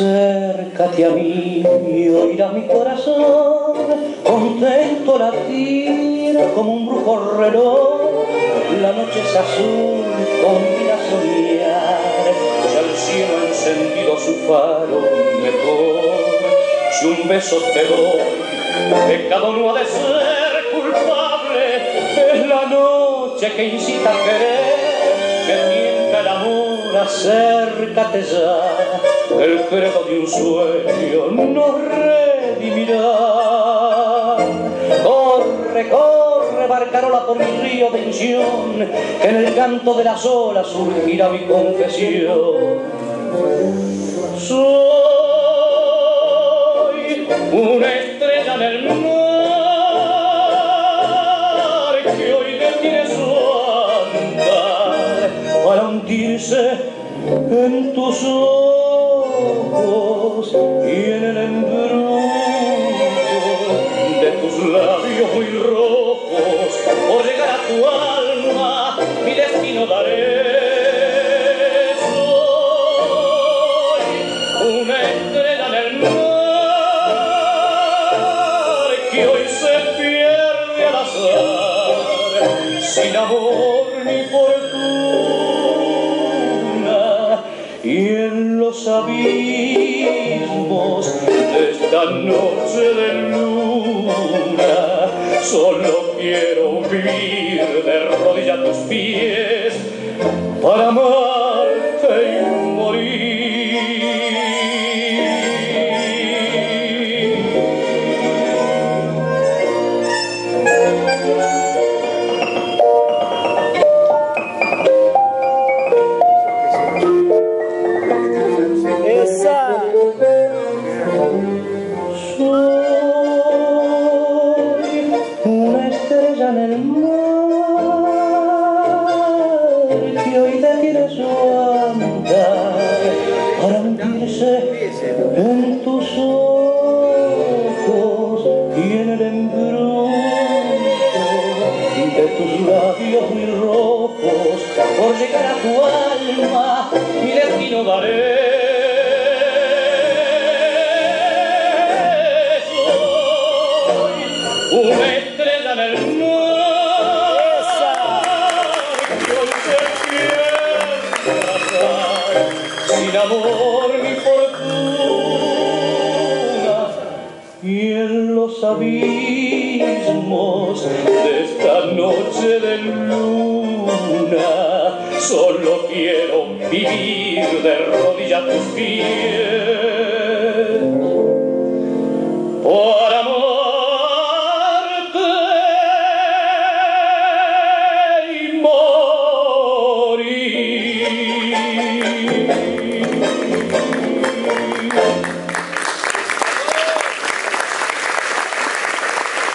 Acércate a mí y oirá mi corazón, contento latir como un brujo reloj. La noche es azul, convida a soñar, ya el cielo ha encendido su faro mejor. Si un beso te doy, pecado no ha de ser culpable, es la noche que incita a querer, que tienta el amor, acércate ya el credo de un sueño nos por mi río de ilusión, que en el canto de las olas surgirá mi confesión. Soy una estrella en el mar que hoy detiene su andar para hundirse en tus ojos alma, mi destino daré. Soy una estrella en el mar que hoy se pierde al azar, sin amor ni fortuna, y en los abismos esta noche de luna solo quiero vivir de rodillas a tus pies para amarte y morir en el mar. Que hoy te quieres andar. Para hundirse en tus ojos y en el embrullo de tus labios muy rojos por llegar a tu alma mi destino daré. Abismos de esta noche de luna. Solo quiero vivir de rodillas a tus pies. Para